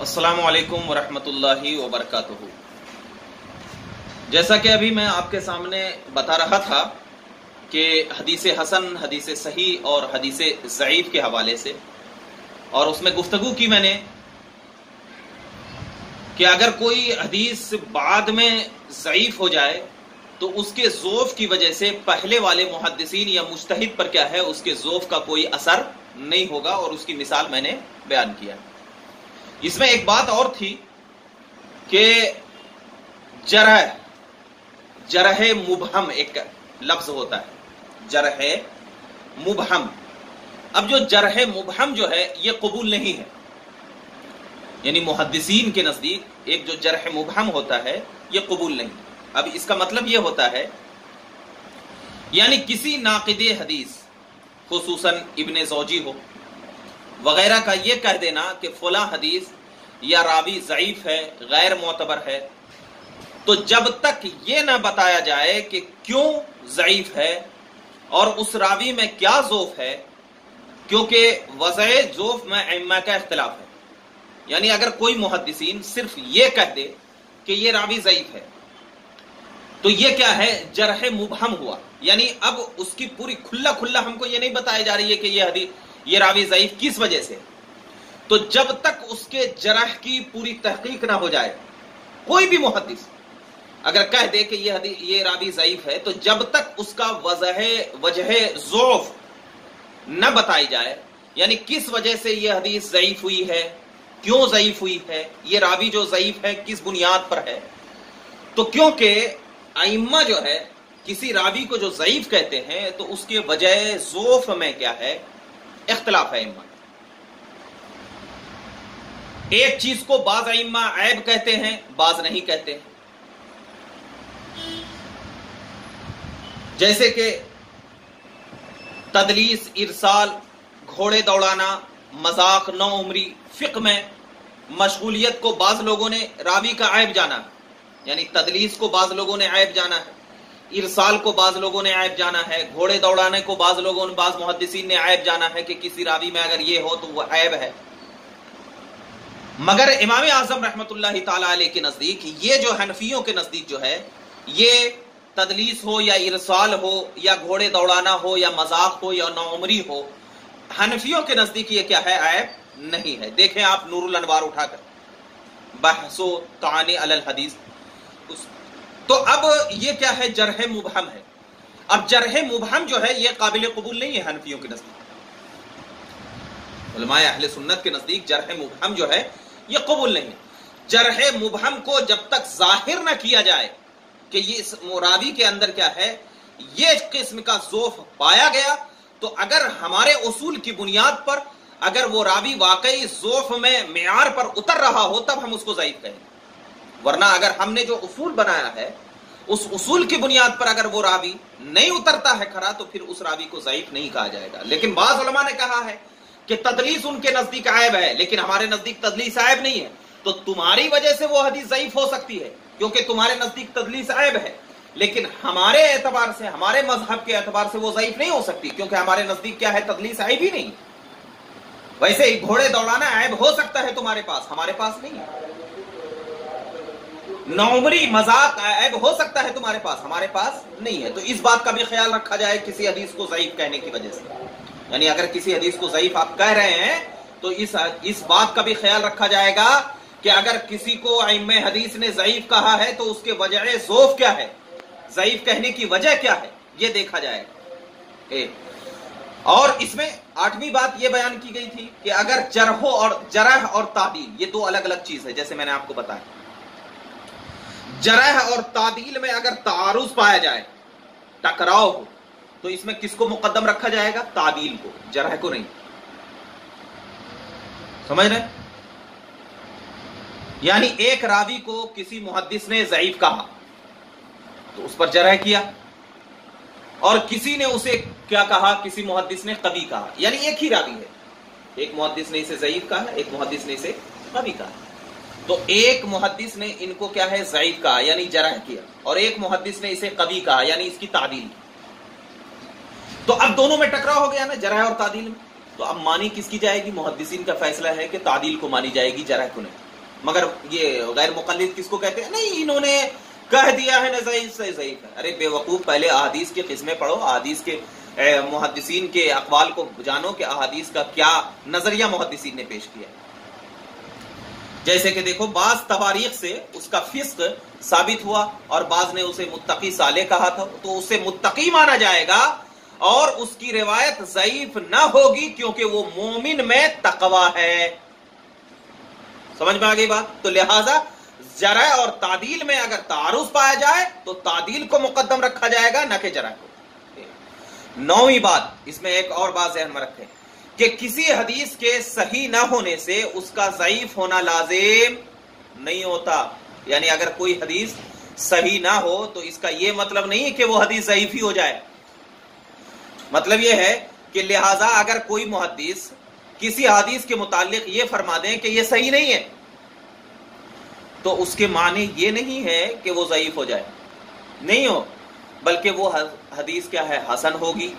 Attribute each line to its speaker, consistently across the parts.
Speaker 1: السلام علیکم ورحمۃ اللہ وبرکاتہ۔ جیسا کہ ابھی میں آپ کے سامنے بتا رہا تھا کہ حدیث حسن، حدیث صحیح اور حدیث ضعیف کے حوالے سے، اور اس میں گفتگو کی میں نے کہ اگر کوئی حدیث بعد میں ضعیف ہو جائے، تو اس کے ذوف کی وجہ سے پہلے والے محدثین یا مشتحد پر کیا ہے، اس کے ذوف کا کوئی اثر نہیں ہوگا، اور اس کی مثال میں نے بیان کیا۔ ہے اس میں ایک بات اور تھی کہ جرح جرح مبہم ایک لفظ ہوتا ہے۔ جرح مبہم۔ اب جو جرح مبہم جو ہے، یہ قبول نہیں ہے۔ یعنی محدثین کے نزدیک ایک جو جرح مبہم ہوتا ہے، یہ قبول نہیں۔ اب اس کا مطلب یہ ہوتا ہے یعنی کسی ناقد حدیث، خصوصاً ابن زوجی ہو وغیرہ کا یہ کہہ دینا کہ فلاں حدیث یا راوی ضعیف ہے، غیر معتبر ہے۔ تو جب تک یہ نہ بتایا جائے کہ کیوں ضعیف ہے اور اس راوی میں کیا ذوف ہے، کیونکہ وضع ذوف میں ائمہ کا اختلاف ہے۔ یعنی اگر کوئی محدثین صرف یہ کہہ دے کہ یہ راوی ضعیف ہے، تو یہ کیا ہے؟ جرح مبہم ہوا۔ یعنی اب اس کی پوری کھلا کھلا ہم کو یہ نہیں بتایا جا رہی ہے کہ یہ حدیث یہ راوی ضعیف کس وجہ سے؟ تو جب تک اس کے جرح کی پوری تحقیق نہ ہو جائے، کوئی بھی محدث اگر کہہ دے کہ یہ حدیث یہ راوی ضعیف ہے، تو جب تک اس کا وجہ وجہ ضعف نہ بتائی جائے یعنی کس وجہ سے یہ حدیث ضعیف ہوئی ہے، کیوں ضعیف ہوئی ہے، یہ راوی جو ضعیف ہے کس بنیاد پر ہے؟ تو کیونکہ ائمہ جو ہے، کسی راوی کو جو ضعیف کہتے ہیں، تو اس کے وجہ ذوف میں کیا ہے؟ اختلاف ہے ائمہ ایک چیز کو بعض ائمہ عیب کہتے ہیں، بعض نہیں کہتے. ہیں جیسے کہ تدلیس، ارسال، گھوڑے دوڑانا، مذاق، نو عمری، فقہ میں مشغولیت کو بعض لوگوں نے راوی کا عیب جانا یعنی تدلیس کو بعض لوگوں نے عیب جانا. ہے ارسال کو بعض لوگوں نے عیب جانا ہے، گھوڑے دوڑانے کو بعض لوگوں نے بعض محدثین نے عیب جانا ہے کہ کسی راوی میں اگر یہ ہو تو وہ عیب ہے۔ مگر امام اعظم رحمت اللہ تعالی علیہ کے نزدیک یہ جو حنفیوں کے نزدیک جو ہے، یہ تدلیس ہو یا ارسال ہو یا گھوڑے دوڑانا ہو یا مذاق ہو یا نوعمری ہو، حنفیوں کے نزدیک یہ کیا ہے؟ عیب نہیں ہے۔ دیکھیں آپ نور الانوار اٹھا کر۔ بحث و تعانی علی الحدیث۔ تو اب یہ کیا ہے؟ جرح مبہم ہے۔ اب جرح مبہم جو ہے، یہ قابل قبول نہیں ہے حنفیوں کے نزدیک۔ علماء اہل سنت کے نزدیک جرح مبہم جو ہے، یہ قبول نہیں جرح مبہم کو جب تک ظاہر نہ کیا جائے کہ یہ اس مرابی کے اندر کیا ہے، یہ قسم کا ذوف پایا گیا، تو اگر ہمارے اصول کی بنیاد پر اگر وہ راوی واقعی ذوف میں معیار پر اتر رہا ہو، تب ہم اس کو ضعیف کہیں۔ گے ورنہ اگر ہم نے جو اصول بنایا ہے، اس اصول کی بنیاد پر اگر وہ راوی نہیں اترتا ہے کھڑا، تو پھر اس راوی کو ضعیف نہیں کہا جائے گا۔ لیکن بعض علماء نے کہا ہے کہ تدلیس ان کے نزدیک عیب ہے، لیکن ہمارے نزدیک تدلیس عیب نہیں ہے۔ تو تمہاری وجہ سے وہ حدیث ضعیف ہو سکتی ہے، کیونکہ تمہارے نزدیک تدلیس عیب ہے۔ لیکن ہمارے اعتبار سے، ہمارے مذہب کے اعتبار سے وہ ضعیف نہیں ہو سکتی، کیونکہ ہمارے نزدیک کیا ہے؟ تدلیس عیب ہی نہیں۔ ویسے ہی گھوڑے دوڑانا عیب ہو سکتا ہے تمہارے پاس، ہمارے پاس نہیں۔ ہے نومری مذاق عیب ہو سکتا ہے تمہارے پاس، ہمارے پاس نہیں ہے۔ تو اس بات کا بھی خیال رکھا جائے کسی حدیث کو ضعیف کہنے کی وجہ سے۔ یعنی اگر کسی حدیث کو ضعیف آپ کہہ رہے ہیں، تو اس اس بات کا بھی خیال رکھا جائے گا کہ اگر کسی کو ائم حدیث نے ضعیف کہا ہے، تو اس کے وجہ ذوف کیا ہے؟ ضعیف کہنے کی وجہ کیا ہے؟ یہ دیکھا جائے گا۔ اور اس میں آٹھویں بات یہ بیان کی گئی تھی کہ اگر جرح اور جرح اور تعدیل، یہ دو الگ الگ چیز ہے جیسے میں نے آپ کو بتایا۔ جرح اور تعدیل میں اگر تعارض پایا جائے، ٹکراؤ ہو، تو اس میں کس کو مقدم رکھا جائے گا؟ تعدیل کو، جرح کو نہیں۔ سمجھ رہے یعنی ایک راوی کو کسی محدث نے ضعیف کہا، تو اس پر جرح کیا۔ اور کسی نے اسے کیا کہا؟ کسی محدث نے قبی کہا۔ یعنی ایک ہی راوی ہے۔ ایک محدث نے اسے ضعیف کہا، ایک محدث نے اسے قبی کہا۔ تو ایک محدث نے ان کو کیا ہے ضعیف کہا یعنی جرح کیا، اور ایک محدث نے اسے قبی کہا یعنی اس کی تعدیل۔ تو اب دونوں میں ٹکرا ہو گیا نا، جرح اور تعدیل۔ میں تو اب مانی کس کی جائے گی؟ محدثین کا فیصلہ ہے کہ تعدیل کو مانی جائے گی، جرح کو نہیں۔ مگر یہ غیر مقلد کس کو کہتے ہیں؟ نہیں، انہوں نے کہہ دیا ہے ضعیف سے ضعیف ہے۔ ارے بے وقوف، پہلے احادیث کی قسمیں پڑھو، احادیث کے محدثین کے اقوال کو جانو کہ احادیث کا کیا نظریہ محدثین نے پیش کیا جیسے کہ دیکھو، بعض تواریخ سے اس کا فسق ثابت ہوا اور بعض نے اسے متقی سالے کہا تھا، تو اسے متقی مانا جائے گا اور اس کی روایت ضعیف نہ ہوگی کیونکہ وہ مومن میں تقوا ہے۔ سمجھ میں آ گئی بات؟ تو لہذا جرا اور تعدیل میں اگر تعارف پایا جائے تو تعدیل کو مقدم رکھا جائے گا، نہ کہ جرا کو۔ نویں بات، اس میں ایک اور بات ذہن میں رکھے کہ کسی حدیث کے صحیح نہ ہونے سے اس کا ضعیف ہونا لازم نہیں ہوتا۔ یعنی اگر کوئی حدیث صحیح نہ ہو تو اس کا یہ مطلب نہیں کہ وہ حدیث ضعیف ہی ہو جائے۔ مطلب یہ ہے کہ لہذا اگر کوئی محدث کسی حدیث کے متعلق یہ فرما دیں کہ یہ صحیح نہیں ہے، تو اس کے معنی یہ نہیں ہے کہ وہ ضعیف ہو جائے۔ نہیں ہو، بلکہ وہ حدیث کیا ہے، حسن ہوگی۔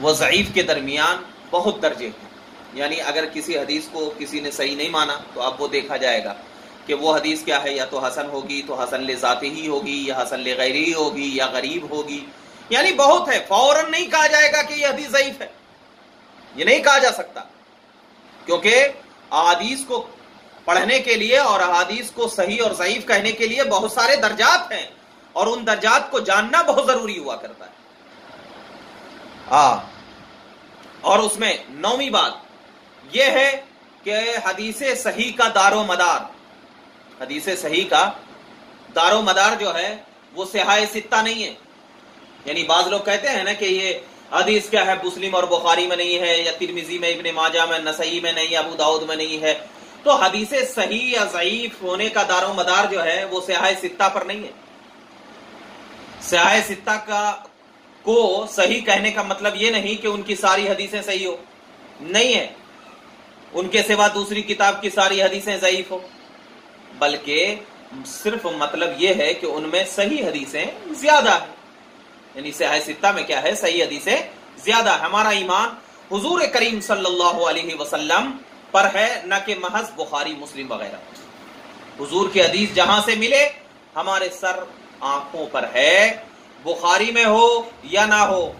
Speaker 1: وہ ضعیف کے درمیان بہت درجے ہیں۔ یعنی اگر کسی حدیث کو کسی نے صحیح نہیں مانا تو اب وہ دیکھا جائے گا کہ وہ حدیث کیا ہے، یا تو حسن ہوگی تو حسن لے ذاتی ہی ہوگی، یا حسن لے غیری ہوگی، یا غریب ہوگی۔ یعنی بہت ہے، فوراً نہیں کہا جائے گا کہ یہ حدیث ضعیف ہے۔ یہ نہیں کہا جا سکتا۔ کیونکہ احادیث کو پڑھنے کے لیے اور احادیث کو صحیح اور ضعیف کہنے کے لیے بہت سارے درجات ہیں اور ان درجات کو جاننا بہت ضروری ہوا کرتا ہے۔ اور اس میں نویں بات یہ ہے کہ حدیث صحیح کا دار و مدار، حدیث صحیح کا دار و مدار جو ہے وہ سہائے ستہ نہیں ہے۔ یعنی بعض لوگ کہتے ہیں نا کہ یہ حدیث کیا ہے، مسلم اور بخاری میں نہیں ہے، یا ترمیزی میں، ابن ماجہ میں، نسائی میں نہیں، ابو داؤد میں نہیں ہے۔ تو حدیث صحیح یا ضعیف ہونے کا دار و مدار جو ہے وہ سیاح ستہ پر نہیں ہے۔ سیاح ستہ کا کو صحیح کہنے کا مطلب یہ نہیں کہ ان کی ساری حدیثیں صحیح ہو۔ نہیں ہے۔ ان کے سوا دوسری کتاب کی ساری حدیثیں ضعیف ہو۔ بلکہ صرف مطلب یہ ہے کہ ان میں صحیح حدیثیں زیادہ ہیں۔ یعنی سیاح ستہ میں کیا ہے؟ صحیح حدیثیں زیادہ ہمارا ایمان حضور کریم صلی اللہ علیہ وسلم پر ہے، نہ کہ محض بخاری، مسلم وغیرہ۔ حضور کی حدیث جہاں سے ملے، ہمارے سر آنکھوں پر ہے۔ بخاری میں ہو یا نہ ہو،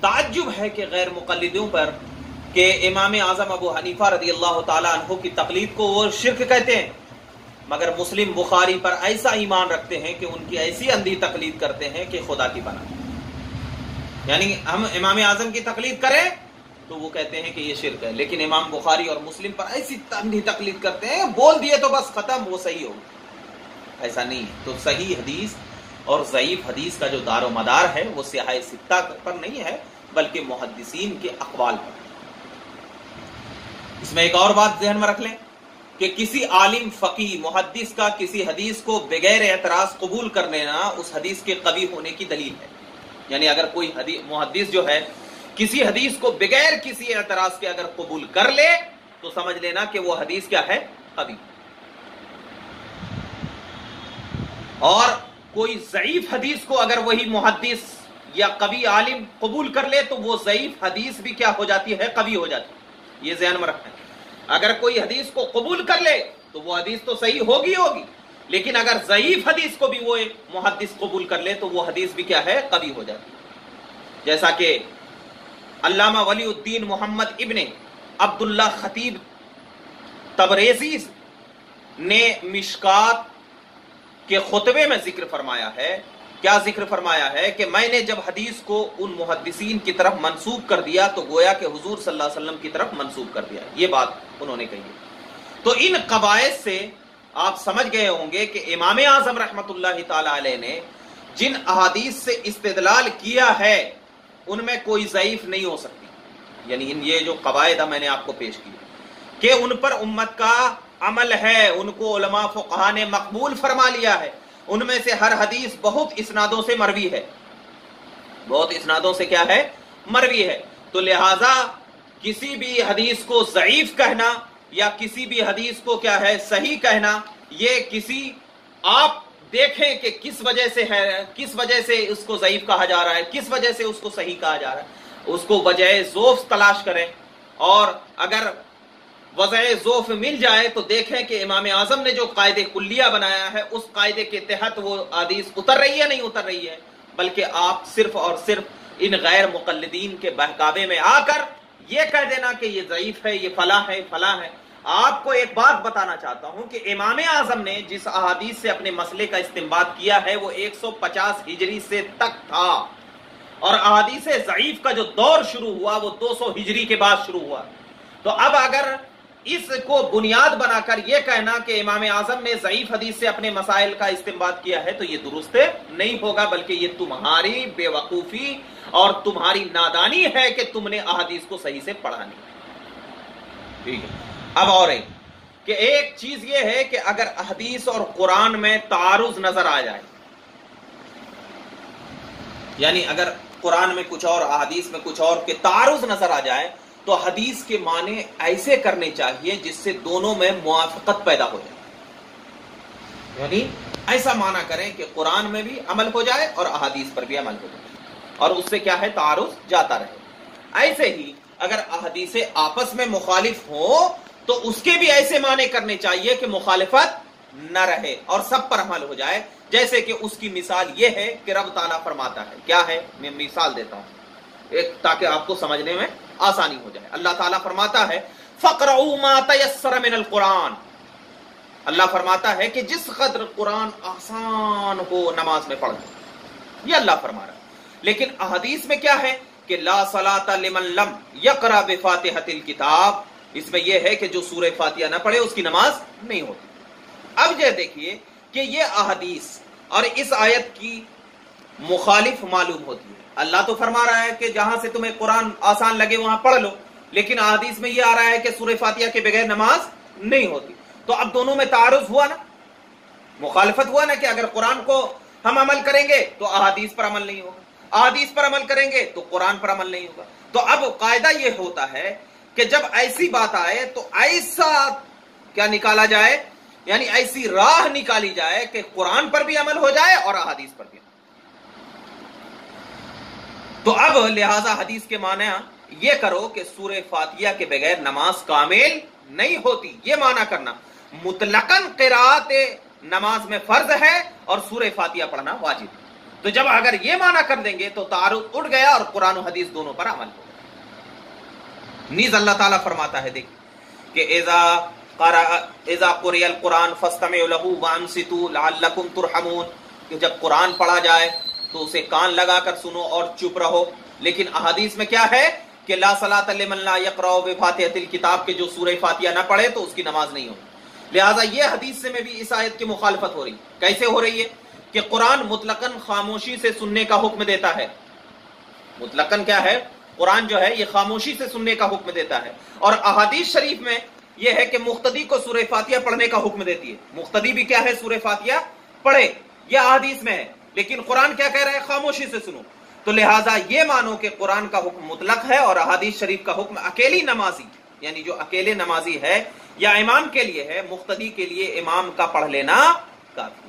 Speaker 1: تعجب ہے کہ غیر مقلدوں پر کہ امام اعظم ابو حنیفہ رضی اللہ تعالیٰ عنہ کی تقلید کو وہ شرک کہتے ہیں۔ مگر مسلم بخاری پر ایسا ایمان رکھتے ہیں کہ ان کی ایسی اندھی تقلید کرتے ہیں کہ خدا کی بنا یعنی ہم امام اعظم کی تقلید کریں تو وہ کہتے ہیں کہ یہ شرک ہے، لیکن امام بخاری اور مسلم پر ایسی اندھی تقلید کرتے ہیں، بول دیے تو بس ختم، وہ صحیح ہو ایسا نہیں ہے، تو صحیح حدیث اور ضعیف حدیث کا جو دار و مدار ہے، وہ سیاح ستہ پر نہیں ہے، بلکہ محدثین کے اقوال پر۔ اس میں ایک اور بات ذہن میں رکھ لیں کہ کسی عالم، فقی، محدث کا کسی حدیث کو بغیر اعتراض قبول کر لینا اس حدیث کے قوی ہونے کی دلیل ہے۔ یعنی اگر کوئی حدیث محدث جو ہے، کسی حدیث کو بغیر کسی اعتراض کے اگر قبول کر لے، تو سمجھ لینا کہ وہ حدیث کیا ہے؟ قوی۔ اور کوئی ضعیف حدیث کو اگر وہی محدث یا کبھی عالم قبول کر لے تو وہ ضعیف حدیث بھی کیا ہو جاتی ہے؟ کبھی ہو جاتی ہے۔ یہ ذہن میں رکھنا ہے۔ اگر کوئی حدیث کو قبول کر لے تو وہ حدیث تو صحیح ہوگی ہوگی، لیکن اگر ضعیف حدیث کو بھی وہ محدث قبول کر لے تو وہ حدیث بھی کیا ہے؟ کبھی ہو جاتی ہے۔ جیسا کہ علامہ ولی الدین محمد ابن عبداللہ خطیب تبریزی نے مشکات کے خطبے میں ذکر فرمایا ہے، کیا ذکر فرمایا ہے کہ میں نے جب حدیث کو ان محدثین کی طرف منسوب کر دیا تو گویا کہ حضور صلی اللہ علیہ وسلم کی طرف منسوب کر دیا۔ یہ بات انہوں نے کہی۔ تو ان قواعد سے آپ سمجھ گئے ہوں گے کہ امام اعظم رحمت اللہ تعالی علیہ نے جن احادیث سے استدلال کیا ہے، ان میں کوئی ضعیف نہیں ہو سکتی۔ یعنی ان یہ جو قواعد میں نے آپ کو پیش کی کہ ان پر امت کا عمل ہے، ان کو علماء فقہ نے مقبول فرما لیا ہے۔ ان میں سے ہر حدیث بہت اسنادوں سے مروی ہے۔ بہت اسنادوں سے کیا ہے؟ مروی ہے۔ تو لہذا کسی بھی حدیث کو ضعیف کہنا یا کسی بھی حدیث کو کیا ہے، صحیح کہنا، یہ کسی آپ دیکھیں کہ کس وجہ سے ہے، کس وجہ سے اس کو ضعیف کہا جا رہا ہے، کس وجہ سے اس کو صحیح کہا جا رہا ہے۔ اس کو وجہ زوف تلاش کریں۔ اور اگر وضع ذوف مل جائے تو دیکھیں کہ امام اعظم نے جو قاعدے کلیہ بنایا ہے، اس قاعدے کے تحت وہ حدیث اتر رہی ہے نہیں اتر رہی ہے؟ بلکہ آپ صرف اور صرف ان غیر مقلدین کے بہکاوے میں آ کر یہ کہہ دینا کہ یہ ضعیف ہے، یہ فلاں ہے فلاں ہے۔ آپ کو ایک بات بتانا چاہتا ہوں کہ امام اعظم نے جس احادیث سے اپنے مسئلے کا استعمال کیا ہے، وہ ایک سو پچاس ہجری سے تک تھا۔ اور احادیث ضعیف کا جو دور شروع ہوا، وہ دو سو ہجری کے بعد شروع ہوا۔ تو اب اگر اس کو بنیاد بنا کر یہ کہنا کہ امام اعظم نے ضعیف حدیث سے اپنے مسائل کا استعمال کیا ہے تو یہ درست نہیں ہوگا، بلکہ یہ تمہاری بے وقوفی اور تمہاری نادانی ہے کہ تم نے احادیث کو صحیح سے پڑھا نہیں۔ ٹھیک ہے۔ اب اور ایک، کہ ایک چیز یہ ہے کہ اگر حدیث اور قرآن میں تعارض نظر آ جائے یعنی اگر قرآن میں کچھ اور، احادیث میں کچھ اور کہ تعارض نظر آ جائے تو حدیث کے معنی ایسے کرنے چاہیے جس سے دونوں میں موافقت پیدا ہو جائے۔ یعنی ایسا معنی کریں کہ قرآن میں بھی عمل ہو جائے اور احادیث پر بھی عمل ہو جائے۔ اور اس سے کیا ہے؟ تعارض جاتا رہے۔ ایسے ہی اگر احادیث آپس میں مخالف ہوں تو اس کے بھی ایسے معنی کرنے چاہیے کہ مخالفت نہ رہے اور سب پر عمل ہو جائے۔ جیسے کہ اس کی مثال یہ ہے کہ رب تعالیٰ فرماتا ہے۔ کیا ہے؟ میں مثال دیتا ہوں۔ ایک تاکہ آپ کو سمجھنے میں آسانی ہو جائے۔ اللہ تعالیٰ فرماتا ہے فقر تیسر من القرآن۔ اللہ فرماتا ہے کہ جس قدر قرآن آسان ہو نماز میں پڑھ یہ اللہ فرما رہا ہے۔ لیکن احادیث میں کیا ہے کہ لا صلاة لمن لم یقرا بفاتحت الكتاب اس میں یہ ہے کہ جو سورہ فاتحہ نہ پڑھے، اس کی نماز نہیں ہوتی۔ اب یہ دیکھیے کہ یہ احادیث اور اس آیت کی مخالف معلوم ہوتی ہے۔ اللہ تو فرما رہا ہے کہ جہاں سے تمہیں قرآن آسان لگے وہاں پڑھ لو، لیکن احادیث میں یہ آ رہا ہے کہ سورہ فاتحہ کے بغیر نماز نہیں ہوتی۔ تو اب دونوں میں تعارض ہوا نا؟ مخالفت ہوا نا کہ اگر قرآن کو ہم عمل کریں گے تو احادیث پر عمل نہیں ہوگا۔ احادیث پر عمل کریں گے تو قرآن پر عمل نہیں ہوگا۔ تو اب قاعدہ یہ ہوتا ہے کہ جب ایسی بات آئے تو ایسا کیا نکالا جائے؟ یعنی ایسی راہ نکالی جائے کہ قرآن پر بھی عمل ہو جائے اور احادیث پر بھی۔ تو اب لہذا حدیث کے معنی یہ کرو کہ سورہ فاتحہ کے بغیر نماز کامل نہیں ہوتی، یہ معنی کرنا۔ مطلقاً قرآت نماز میں فرض ہے اور سورہ فاتحہ پڑھنا واجب۔ تو جب اگر یہ معنی کر دیں گے تو تعارف اٹھ گیا اور قرآن و حدیث دونوں پر عمل ہو۔ نیز اللہ تعالیٰ فرماتا ہے دیکھ کہ ایزا ایزا قری القرآن فستمع له لعلکم ترحمون۔ کہ جب قرآن پڑھا جائے تو اسے کان لگا کر سنو اور چپ رہو۔ لیکن احادیث میں کیا ہے کہ لا صلاۃ لمن لا يقرأ بفاتحۃ الكتاب کے جو سورہ فاتحہ نہ پڑھے تو اس کی نماز نہیں ہوگی۔ لہذا یہ حدیث سے میں بھی اس آیت کی مخالفت ہو رہی۔ کیسے ہو رہی ہے کہ قرآن مطلقاً خاموشی سے سننے کا حکم دیتا ہے۔ مطلقاً کیا ہے؟ قرآن جو ہے یہ خاموشی سے سننے کا حکم دیتا ہے۔ اور احادیث شریف میں یہ ہے کہ مختدی کو سورہ فاتحہ پڑھنے کا حکم دیتی ہے۔ مختدی بھی کیا ہے؟ سورہ فاتحہ پڑھے۔ یہ احادیث میں ہے۔ لیکن قرآن کیا کہہ رہا ہے؟ خاموشی سے سنو۔ تو لہٰذا یہ مانو کہ قرآن کا حکم مطلق ہے اور احادیث شریف کا حکم اکیلی نمازی یعنی جو اکیلے نمازی ہے، یا امام کے لیے ہے مختدی کے لیے امام کا پڑھ لینا کافی۔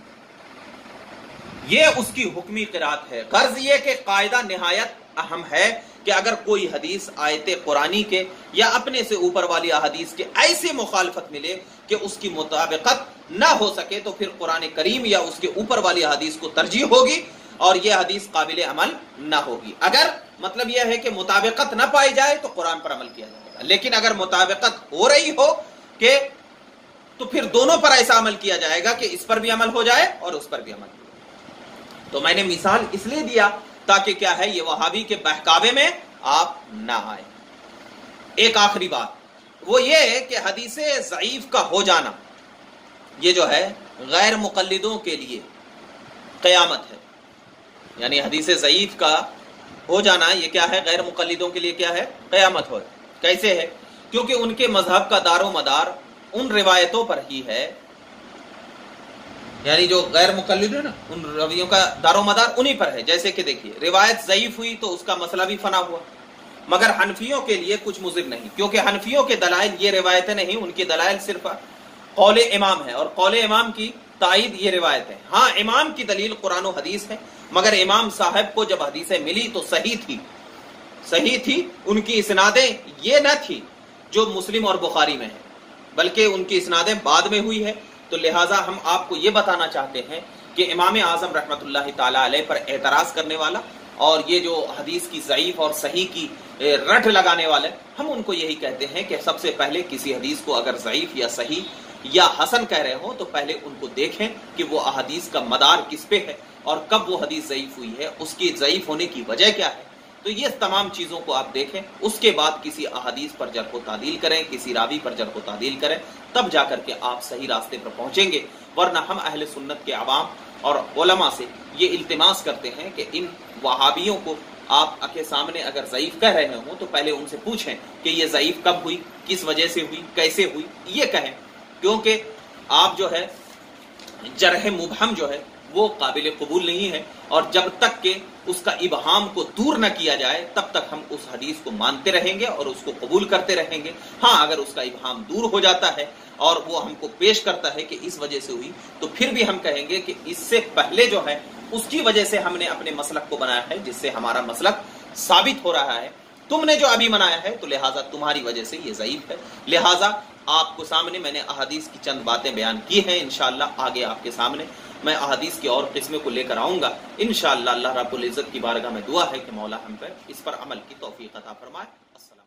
Speaker 1: یہ اس کی حکمی قرآت ہے۔ غرض یہ کہ قاعدہ نہایت اہم ہے۔ کہ اگر کوئی حدیث آیت قرآنی کے یا اپنے سے اوپر والی حدیث کے ایسے مخالفت ملے کہ اس کی مطابقت نہ ہو سکے تو پھر قرآن کریم یا اس کے اوپر والی حدیث کو ترجیح ہوگی اور یہ حدیث قابل عمل نہ ہوگی۔ اگر مطلب یہ ہے کہ مطابقت نہ پائی جائے تو قرآن پر عمل کیا جائے گا۔ لیکن اگر مطابقت ہو رہی ہو کہ تو پھر دونوں پر ایسا عمل کیا جائے گا کہ اس پر بھی عمل ہو جائے اور اس پر بھی عمل۔ ہو جائے تو میں نے مثال اس لیے دیا تاکہ کیا ہے یہ وہابی کے بہکاوے میں آپ نہ آئے ایک آخری بات، وہ یہ کہ حدیث ضعیف کا ہو جانا، یہ جو ہے غیر مقلدوں کے لیے قیامت ہے۔ یعنی حدیث ضعیف کا ہو جانا، یہ کیا ہے؟ غیر مقلدوں کے لیے کیا ہے؟ قیامت ہو۔ کیسے ہے؟ کیونکہ ان کے مذہب کا دار و مدار ان روایتوں پر ہی ہے۔ یعنی جو غیر مقلد ہے نا، ان رویوں کا دار و مدار انہی پر ہے۔ جیسے کہ دیکھیے، روایت ضعیف ہوئی تو اس کا مسئلہ بھی فنا ہوا۔ مگر حنفیوں کے لیے کچھ مضر نہیں، کیونکہ حنفیوں کے دلائل یہ روایتیں نہیں، ان کے دلائل صرف قول امام ہے اور قول امام کی تائید یہ روایت ہے۔ ہاں امام کی دلیل قرآن و حدیث ہے، مگر امام صاحب کو جب حدیثیں ملی تو صحیح تھی۔ صحیح تھی، ان کی اسنادیں یہ نہ تھی جو مسلم اور بخاری میں ہے بلکہ ان کی اسنادیں بعد میں ہوئی ہے تو لہٰذا ہم آپ کو یہ بتانا چاہتے ہیں کہ امام اعظم رحمت اللہ تعالی علیہ پر اعتراض کرنے والا اور یہ جو حدیث کی ضعیف اور صحیح کی رٹ لگانے والے، ہم ان کو یہی کہتے ہیں کہ سب سے پہلے کسی حدیث کو اگر ضعیف یا صحیح یا حسن کہہ رہے ہوں تو پہلے ان کو دیکھیں کہ وہ احادیث کا مدار کس پہ ہے اور کب وہ حدیث ضعیف ہوئی ہے، اس کی ضعیف ہونے کی وجہ کیا ہے۔ تو یہ تمام چیزوں کو آپ دیکھیں، اس کے بعد کسی احادیث پر جرح و تعدیل کریں، کسی راوی پر جرح و تعدیل کریں، تب جا کر کے آپ صحیح راستے پر پہنچیں گے۔ ورنہ ہم اہل سنت کے عوام اور علماء سے یہ التماس کرتے ہیں کہ ان وہابیوں کو آپ کے سامنے اگر ضعیف کہہ رہے ہوں تو پہلے ان سے پوچھیں کہ یہ ضعیف کب ہوئی، کس وجہ سے ہوئی، کیسے ہوئی، یہ کہیں۔ کیونکہ آپ جو ہے، جرح مبہم جو ہے وہ قابل قبول نہیں ہے اور جب تک کہ اس کا ابہام کو دور نہ کیا جائے، تب تک ہم اس حدیث کو مانتے رہیں گے اور اس کو قبول کرتے رہیں گے۔ ہاں اگر اس کا ابہام دور ہو جاتا ہے اور وہ ہم کو پیش کرتا ہے کہ اس وجہ سے ہوئی، تو پھر بھی ہم کہیں گے کہ اس سے پہلے جو ہے، اس کی وجہ سے ہم نے اپنے مسلک کو بنایا ہے، جس سے ہمارا مسلک ثابت ہو رہا ہے۔ تم نے جو ابھی منایا ہے، تو لہٰذا تمہاری وجہ سے یہ ضعیف ہے۔ لہٰذا آپ کو سامنے میں نے احادیث کی چند باتیں بیان کی ہیں، انشاءاللہ آگے آپ کے سامنے۔ میں احادیث کی اور قسمیں کو لے کر آؤں گا۔ انشاءاللہ اللہ رب العزت کی بارگاہ میں دعا ہے کہ مولا ہم پر اس پر عمل کی توفیق عطا فرمائے۔ السلام